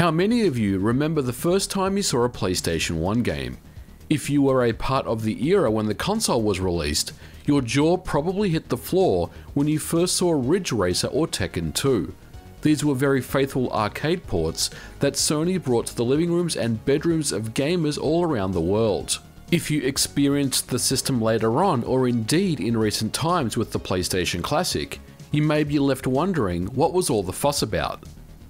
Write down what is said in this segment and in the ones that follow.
How many of you remember the first time you saw a PlayStation 1 game? If you were a part of the era when the console was released, your jaw probably hit the floor when you first saw Ridge Racer or Tekken 2. These were very faithful arcade ports that Sony brought to the living rooms and bedrooms of gamers all around the world. If you experienced the system later on, or indeed in recent times with the PlayStation Classic, you may be left wondering what was all the fuss about.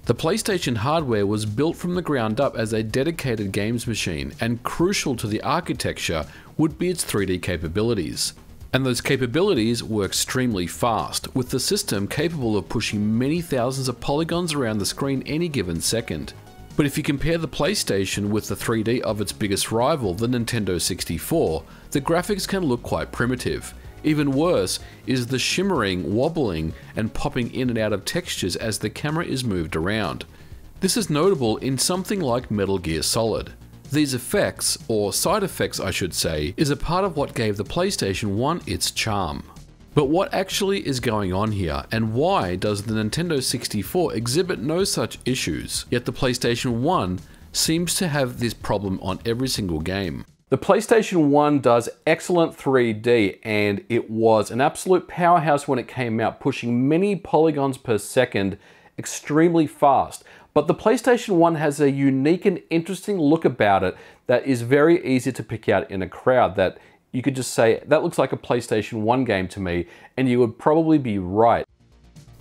The PlayStation hardware was built from the ground up as a dedicated games machine, and crucial to the architecture would be its 3D capabilities. And those capabilities were extremely fast, with the system capable of pushing many thousands of polygons around the screen any given second. But if you compare the PlayStation with the 3D of its biggest rival, the Nintendo 64, the graphics can look quite primitive. Even worse is the shimmering, wobbling, and popping in and out of textures as the camera is moved around. This is notable in something like Metal Gear Solid. These effects, or side effects I should say, is a part of what gave the PlayStation 1 its charm. But what actually is going on here, and why does the Nintendo 64 exhibit no such issues, yet the PlayStation 1 seems to have this problem on every single game? The PlayStation 1 does excellent 3D and it was an absolute powerhouse when it came out, pushing many polygons per second extremely fast. But the PlayStation 1 has a unique and interesting look about it that is very easy to pick out in a crowd that you could just say, that looks like a PlayStation 1 game to me, and you would probably be right.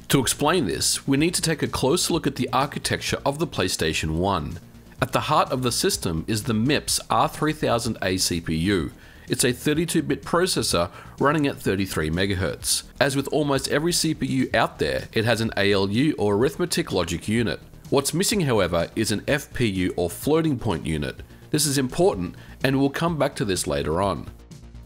To explain this, we need to take a close look at the architecture of the PlayStation 1. At the heart of the system is the MIPS R3000A CPU. It's a 32-bit processor running at 33 MHz. As with almost every CPU out there, it has an ALU or arithmetic logic unit. What's missing however is an FPU or floating point unit. This is important and we'll come back to this later on.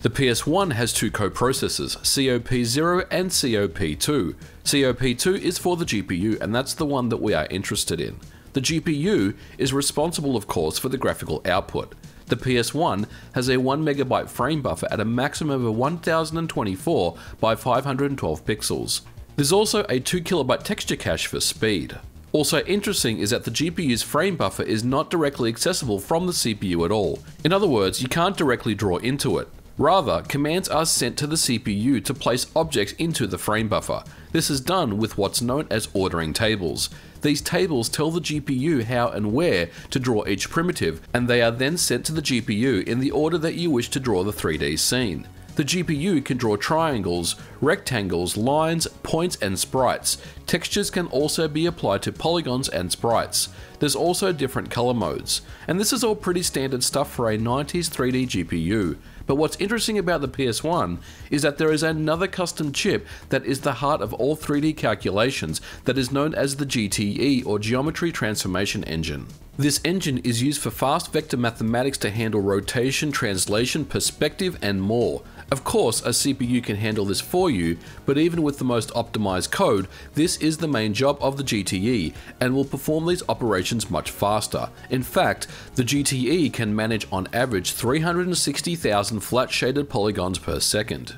The PS1 has two co-processors, COP0 and COP2. COP2 is for the GPU and that's the one that we are interested in. The GPU is responsible of course for the graphical output. The PS1 has a 1MB frame buffer at a maximum of 1024 by 512 pixels. There's also a 2KB texture cache for speed. Also interesting is that the GPU's frame buffer is not directly accessible from the CPU at all. In other words, you can't directly draw into it. Rather, commands are sent to the CPU to place objects into the frame buffer. This is done with what's known as ordering tables. These tables tell the GPU how and where to draw each primitive, and they are then sent to the GPU in the order that you wish to draw the 3D scene. The GPU can draw triangles, rectangles, lines, points, and sprites. Textures can also be applied to polygons and sprites. There's also different color modes. And this is all pretty standard stuff for a 90s 3D GPU. But what's interesting about the PS1 is that there is another custom chip that is the heart of all 3D calculations that is known as the GTE or Geometry Transformation Engine. This engine is used for fast vector mathematics to handle rotation, translation, perspective, and more. Of course, a CPU can handle this for you, but even with the most optimized code, this is the main job of the GTE and will perform these operations much faster. In fact, the GTE can manage on average 360,000 flat shaded polygons per second.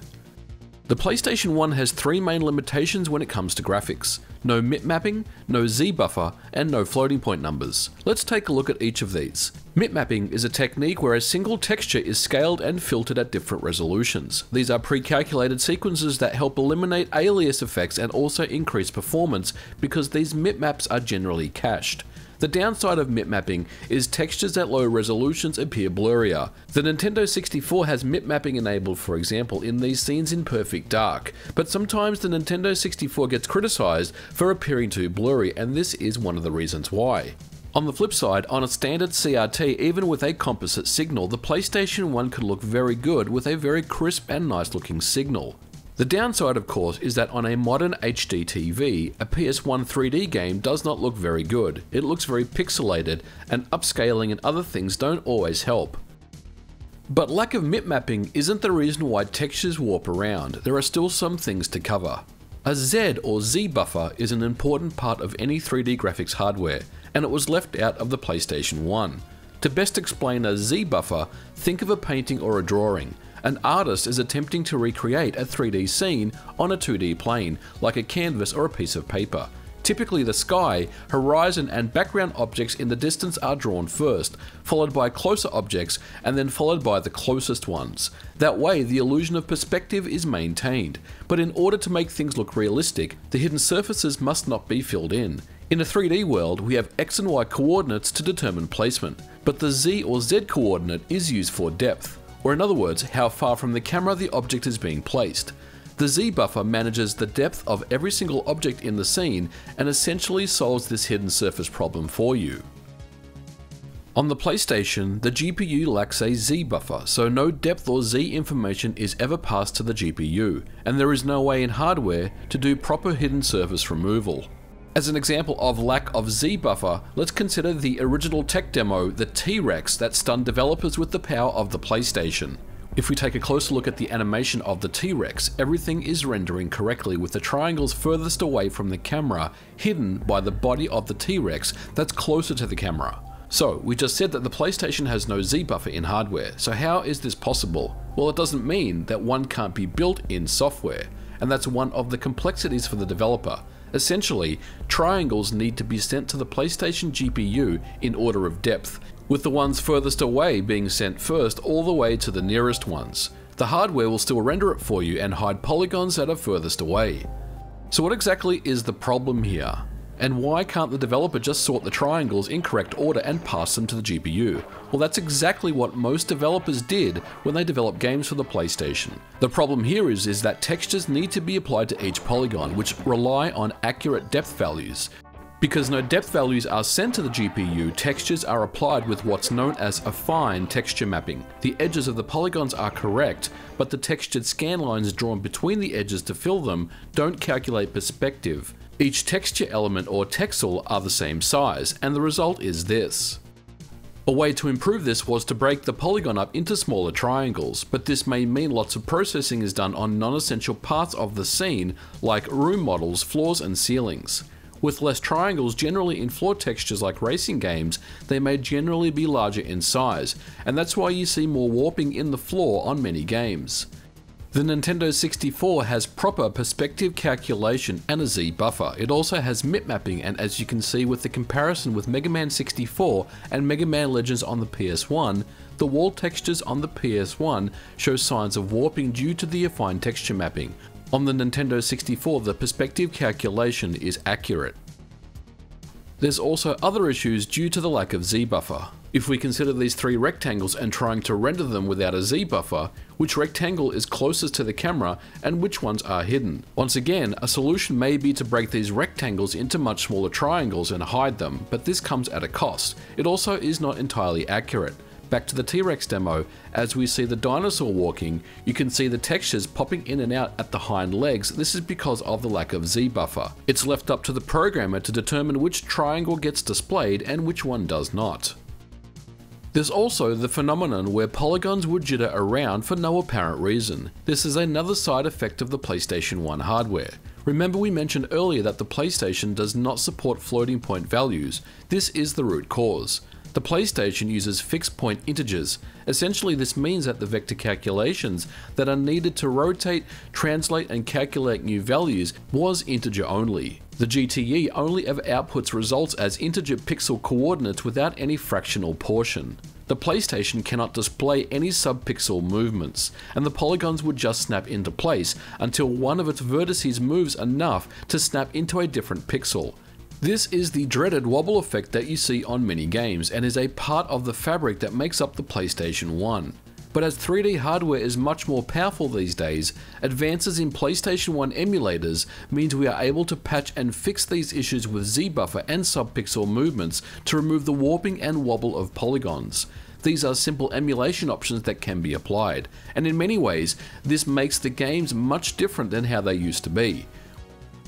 The PlayStation 1 has three main limitations when it comes to graphics. No MIP mapping, no Z buffer, and no floating point numbers. Let's take a look at each of these. MIP mapping is a technique where a single texture is scaled and filtered at different resolutions. These are pre-calculated sequences that help eliminate alias effects and also increase performance because these MIP maps are generally cached. The downside of MIP mapping is textures at low resolutions appear blurrier. The Nintendo 64 has MIP mapping enabled for example in these scenes in perfect dark, but sometimes the Nintendo 64 gets criticized for appearing too blurry and this is one of the reasons why. On the flip side, on a standard CRT, even with a composite signal, the PlayStation 1 could look very good with a very crisp and nice looking signal. The downside, of course, is that on a modern HD TV, a PS1 3D game does not look very good. It looks very pixelated, and upscaling and other things don't always help. But lack of MIP mapping isn't the reason why textures warp around, there are still some things to cover. A Z or Z buffer is an important part of any 3D graphics hardware, and it was left out of the PlayStation 1. To best explain a Z buffer, think of a painting or a drawing. An artist is attempting to recreate a 3D scene on a 2D plane, like a canvas or a piece of paper. Typically, the sky, horizon, and background objects in the distance are drawn first, followed by closer objects, and then followed by the closest ones. That way, the illusion of perspective is maintained, but in order to make things look realistic, the hidden surfaces must not be filled in. In a 3D world, we have x and y coordinates to determine placement, but the z or z coordinate is used for depth, or in other words, how far from the camera the object is being placed. The Z buffer manages the depth of every single object in the scene and essentially solves this hidden surface problem for you. On the PlayStation, the GPU lacks a Z buffer, so no depth or Z information is ever passed to the GPU, and there is no way in hardware to do proper hidden surface removal. As an example of lack of Z buffer, let's consider the original tech demo, the T-Rex that stunned developers with the power of the PlayStation. If we take a closer look at the animation of the T-Rex, everything is rendering correctly with the triangles furthest away from the camera, hidden by the body of the T-Rex that's closer to the camera. So, we just said that the PlayStation has no Z buffer in hardware, so how is this possible? Well, it doesn't mean that one can't be built in software, and that's one of the complexities for the developer. Essentially, triangles need to be sent to the PlayStation GPU in order of depth, with the ones furthest away being sent first all the way to the nearest ones. The hardware will still render it for you and hide polygons that are furthest away. So what exactly is the problem here? And why can't the developer just sort the triangles in correct order and pass them to the GPU? Well, that's exactly what most developers did when they developed games for the PlayStation. The problem here is, is that textures need to be applied to each polygon, which rely on accurate depth values. Because no depth values are sent to the GPU, textures are applied with what's known as affine texture mapping. The edges of the polygons are correct, but the textured scan lines drawn between the edges to fill them don't calculate perspective. Each texture element or texel are the same size, and the result is this. A way to improve this was to break the polygon up into smaller triangles, but this may mean lots of processing is done on non-essential parts of the scene, like room models, floors and ceilings. With less triangles generally in floor textures like racing games, they may generally be larger in size, and that's why you see more warping in the floor on many games. The Nintendo 64 has proper perspective calculation and a Z buffer. It also has MIP mapping and as you can see with the comparison with Mega Man 64 and Mega Man Legends on the PS1, the wall textures on the PS1 show signs of warping due to the affine texture mapping, on the Nintendo 64, the perspective calculation is accurate. There's also other issues due to the lack of Z-buffer. If we consider these three rectangles and trying to render them without a Z-buffer, which rectangle is closest to the camera and which ones are hidden? Once again, a solution may be to break these rectangles into much smaller triangles and hide them, but this comes at a cost. It also is not entirely accurate. Back to the T-Rex demo, as we see the dinosaur walking, you can see the textures popping in and out at the hind legs. This is because of the lack of Z buffer. It's left up to the programmer to determine which triangle gets displayed and which one does not. There's also the phenomenon where polygons would jitter around for no apparent reason. This is another side effect of the PlayStation 1 hardware. Remember we mentioned earlier that the PlayStation does not support floating point values. This is the root cause. The PlayStation uses fixed point integers. Essentially this means that the vector calculations that are needed to rotate, translate and calculate new values was integer only. The GTE only ever outputs results as integer pixel coordinates without any fractional portion. The PlayStation cannot display any subpixel movements, and the polygons would just snap into place until one of its vertices moves enough to snap into a different pixel. This is the dreaded wobble effect that you see on many games and is a part of the fabric that makes up the PlayStation 1. But as 3D hardware is much more powerful these days, advances in PlayStation 1 emulators means we are able to patch and fix these issues with Z-buffer and subpixel movements to remove the warping and wobble of polygons. These are simple emulation options that can be applied, and in many ways, this makes the games much different than how they used to be.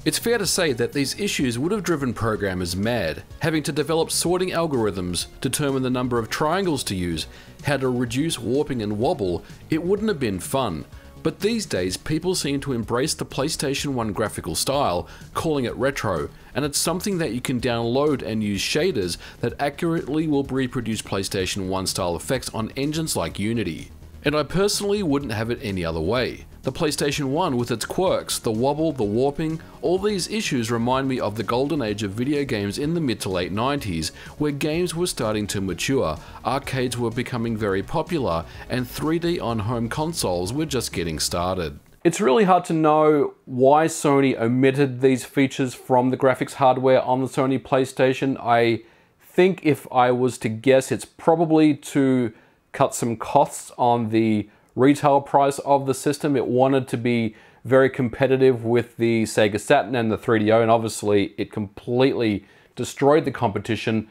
It's fair to say that these issues would have driven programmers mad, having to develop sorting algorithms, determine the number of triangles to use, how to reduce warping and wobble, it wouldn't have been fun. But these days, people seem to embrace the PlayStation 1 graphical style, calling it retro, and it's something that you can download and use shaders that accurately will reproduce PlayStation 1 style effects on engines like Unity. And I personally wouldn't have it any other way. The PlayStation 1 with its quirks, the wobble, the warping, all these issues remind me of the golden age of video games in the mid to late 90s, where games were starting to mature, arcades were becoming very popular, and 3D on home consoles were just getting started. It's really hard to know why Sony omitted these features from the graphics hardware on the Sony PlayStation. I think if I was to guess, it's probably to cut some costs on the retail price of the system. It wanted to be very competitive with the Sega Saturn and the 3DO, and obviously it completely destroyed the competition.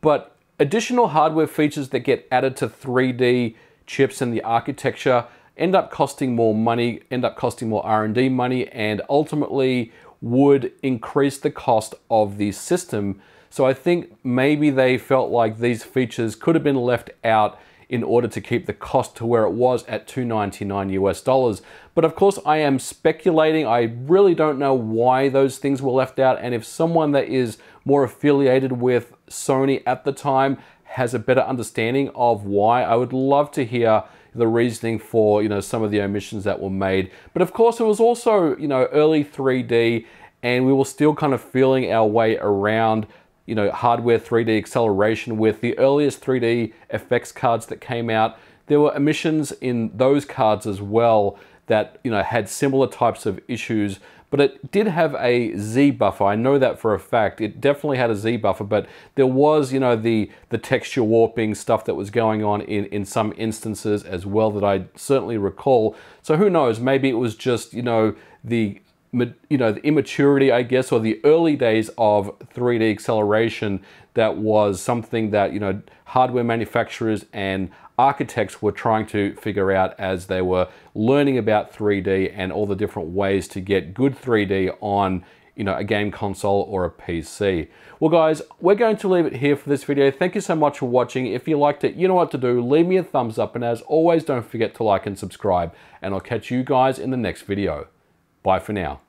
But additional hardware features that get added to 3D chips and the architecture end up costing more money, end up costing more R&D money, and ultimately would increase the cost of the system. So I think maybe they felt like these features could have been left out in order to keep the cost to where it was at 299 US dollars. But of course, I am speculating. I really don't know why those things were left out. And if someone that is more affiliated with Sony at the time has a better understanding of why, I would love to hear the reasoning for you know some of the omissions that were made. But of course, it was also you know early 3D, and we were still kind of feeling our way around you know, hardware 3D acceleration with the earliest 3D effects cards that came out. There were emissions in those cards as well that, you know, had similar types of issues, but it did have a Z buffer. I know that for a fact. It definitely had a Z buffer, but there was, you know, the, the texture warping stuff that was going on in, in some instances as well that I certainly recall. So who knows, maybe it was just, you know, the you know, the immaturity, I guess, or the early days of 3D acceleration that was something that, you know, hardware manufacturers and architects were trying to figure out as they were learning about 3D and all the different ways to get good 3D on, you know, a game console or a PC. Well, guys, we're going to leave it here for this video. Thank you so much for watching. If you liked it, you know what to do. Leave me a thumbs up. And as always, don't forget to like and subscribe. And I'll catch you guys in the next video. Bye for now.